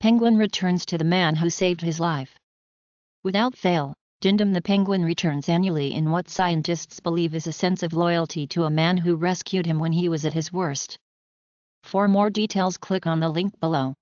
Penguin returns to the man who saved his life. Without fail, Dindim the penguin returns annually in what scientists believe is a sense of loyalty to a man who rescued him when he was at his worst. For more details click on the link below.